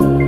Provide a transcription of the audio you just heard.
you.